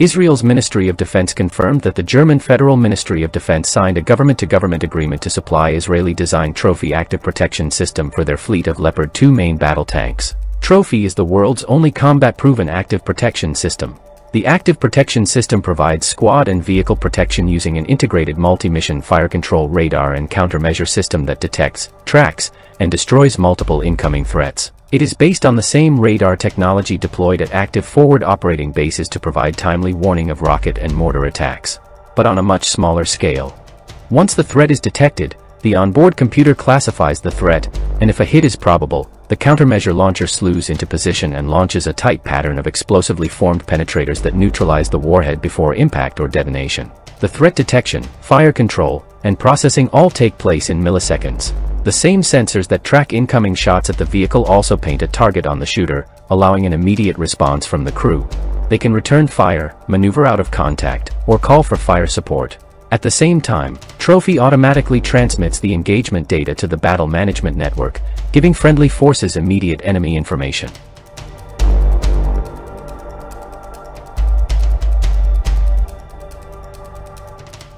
Israel's Ministry of Defense confirmed that the German Federal Ministry of Defense signed a government-to-government agreement to supply Israeli-designed Trophy active protection system for their fleet of Leopard 2 main battle tanks. Trophy is the world's only combat-proven active protection system. The active protection system provides squad and vehicle protection using an integrated multi-mission fire control radar and countermeasure system that detects, tracks, and destroys multiple incoming threats. It is based on the same radar technology deployed at active forward operating bases to provide timely warning of rocket and mortar attacks, but on a much smaller scale. Once the threat is detected, the onboard computer classifies the threat, and if a hit is probable, the countermeasure launcher slews into position and launches a tight pattern of explosively formed penetrators that neutralize the warhead before impact or detonation. The threat detection, fire control, and processing all take place in milliseconds. The same sensors that track incoming shots at the vehicle also paint a target on the shooter, allowing an immediate response from the crew. They can return fire, maneuver out of contact, or call for fire support. At the same time, Trophy automatically transmits the engagement data to the battle management network, giving friendly forces immediate enemy information.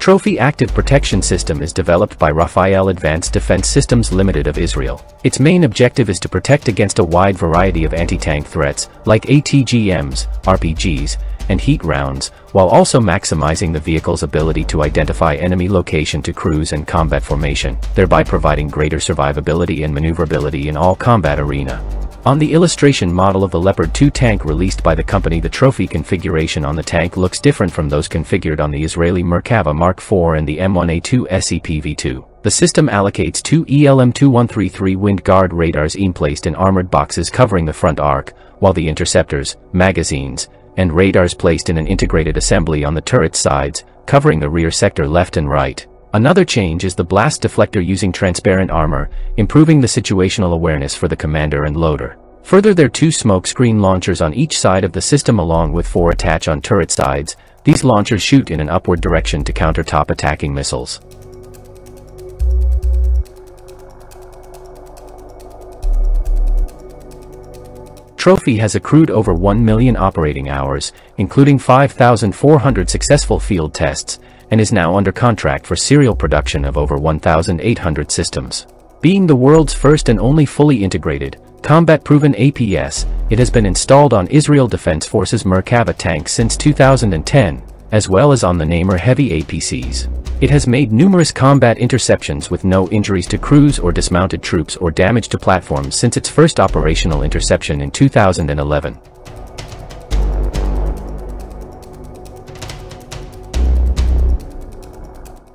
Trophy Active Protection System is developed by Rafael Advanced Defense Systems Limited of Israel. Its main objective is to protect against a wide variety of anti-tank threats, like ATGMs, RPGs, and heat rounds, while also maximizing the vehicle's ability to identify enemy location to crews and combat formation, thereby providing greater survivability and maneuverability in all combat arena. On the illustration model of the Leopard 2 tank released by the company the trophy configuration on the tank looks different from those configured on the Israeli Merkava Mark IV and the M1A2 SEPV2. The system allocates two ELM-2133 Wind Guard radars placed in armored boxes covering the front arc, while the interceptors, magazines, and radars placed in an integrated assembly on the turret sides, covering the rear sector left and right. Another change is the blast deflector using transparent armor, improving the situational awareness for the commander and loader. Further there are two smoke screen launchers on each side of the system along with four attach on turret sides, these launchers shoot in an upward direction to counter top attacking missiles. Trophy has accrued over 1 million operating hours, including 5,400 successful field tests, and is now under contract for serial production of over 1,800 systems. Being the world's first and only fully integrated, combat-proven APS, it has been installed on Israel Defense Forces Merkava tanks since 2010, as well as on the Namer heavy APCs. It has made numerous combat interceptions with no injuries to crews or dismounted troops or damage to platforms since its first operational interception in 2011.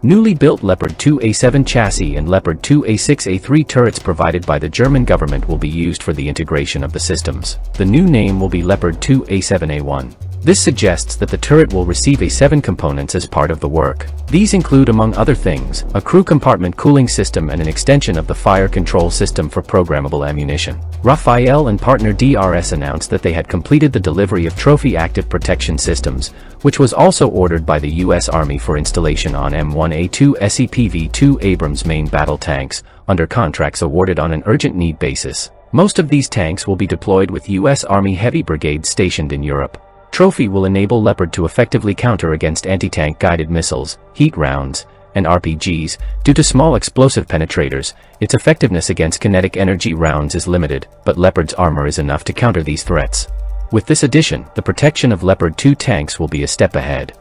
Newly built Leopard 2A7 chassis and Leopard 2A6A3 turrets provided by the German government will be used for the integration of the systems. The new name will be Leopard 2A7A1. This suggests that the turret will receive A7 components as part of the work. These include among other things, a crew compartment cooling system and an extension of the fire control system for programmable ammunition. Rafael and partner DRS announced that they had completed the delivery of Trophy Active Protection Systems, which was also ordered by the U.S. Army for installation on M1A2 SEPV-2 Abrams main battle tanks, under contracts awarded on an urgent need basis. Most of these tanks will be deployed with U.S. Army heavy brigades stationed in Europe. Trophy will enable Leopard to effectively counter against anti-tank guided missiles, heat rounds, and RPGs, due to small explosive penetrators, its effectiveness against kinetic energy rounds is limited, but Leopard's armor is enough to counter these threats. With this addition, the protection of Leopard 2 tanks will be a step ahead.